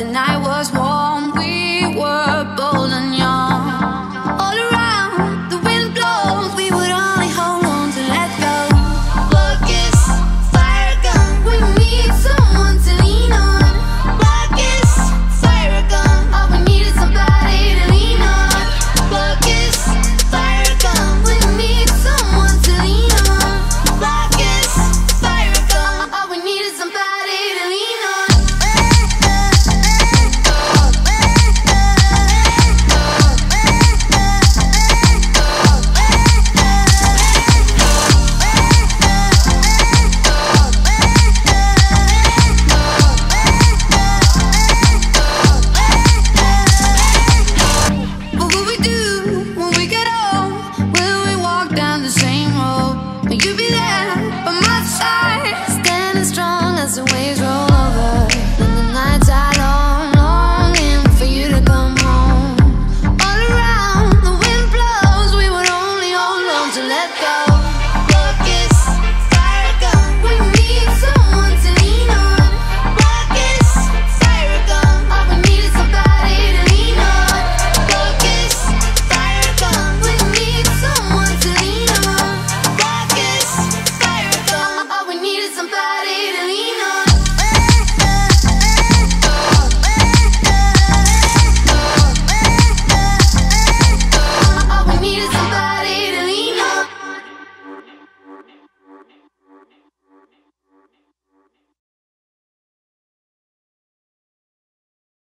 the night was warm.